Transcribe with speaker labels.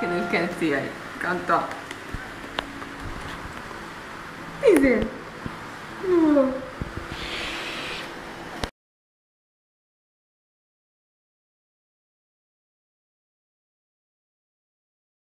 Speaker 1: tienes que decir ahí. Canta. Dice. No.